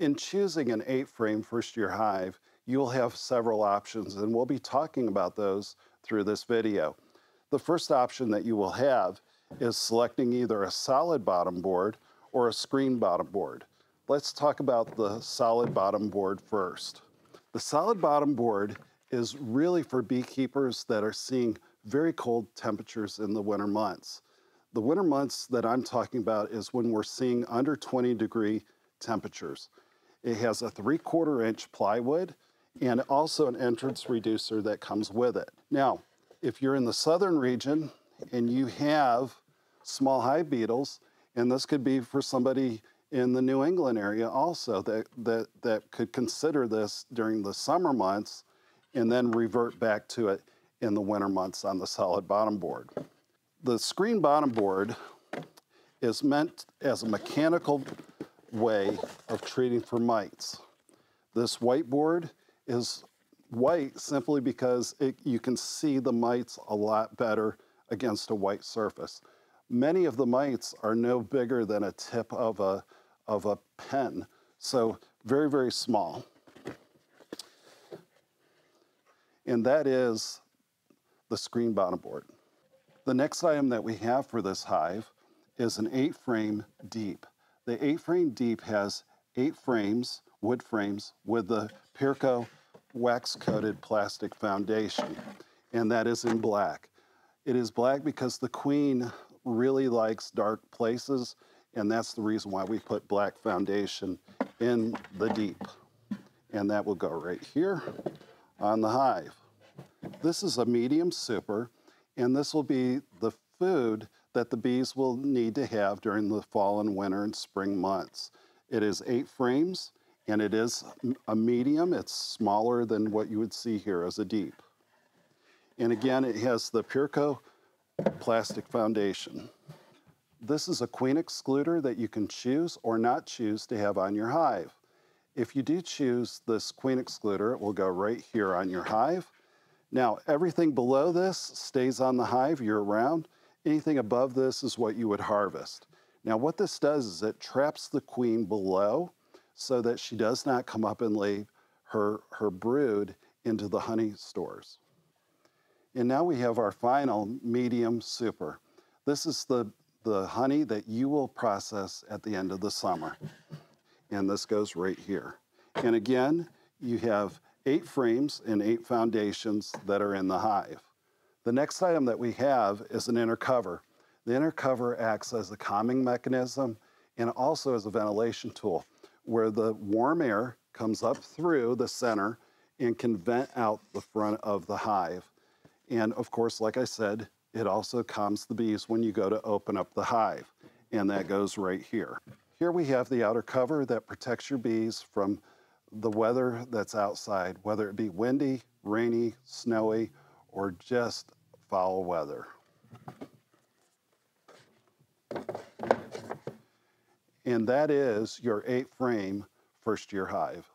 In choosing an eight frame first year hive, you'll have several options and we'll be talking about those through this video. The first option that you will have is selecting either a solid bottom board or a screen bottom board. Let's talk about the solid bottom board first. The solid bottom board is really for beekeepers that are seeing very cold temperatures in the winter months. The winter months that I'm talking about is when we're seeing under 20 degree temperatures. It has a three quarter inch plywood and also an entrance reducer that comes with it. Now, if you're in the southern region and you have small hive beetles, and this could be for somebody in the New England area also that, that, that could consider this during the summer months and then revert back to it in the winter months on the solid bottom board. The screen bottom board is meant as a mechanical way of treating for mites. This whiteboard is white simply because it, you can see the mites a lot better against a white surface. Many of the mites are no bigger than a tip of a, of a pen, so very, very small. And that is the screen bottom board. The next item that we have for this hive is an eight frame deep. The eight frame deep has eight frames, wood frames, with the Pierco wax coated plastic foundation, and that is in black. It is black because the queen really likes dark places, and that's the reason why we put black foundation in the deep. And that will go right here on the hive. This is a medium super, and this will be the food that the bees will need to have during the fall and winter and spring months. It is eight frames, and it is a medium. It's smaller than what you would see here as a deep. And again, it has the Pierco plastic foundation. This is a queen excluder that you can choose or not choose to have on your hive. If you do choose this queen excluder, it will go right here on your hive. Now, everything below this stays on the hive year round. Anything above this is what you would harvest. Now, what this does is it traps the queen below so that she does not come up and lay her, her brood into the honey stores. And now we have our final medium super. This is the, the honey that you will process at the end of the summer. And this goes right here. And again, you have eight frames and eight foundations that are in the hive. The next item that we have is an inner cover. The inner cover acts as a calming mechanism and also as a ventilation tool where the warm air comes up through the center and can vent out the front of the hive. And of course, like I said, it also calms the bees when you go to open up the hive, and that goes right here. Here we have the outer cover that protects your bees from the weather that's outside, whether it be windy, rainy, snowy, or just foul weather. And that is your eight frame first year hive.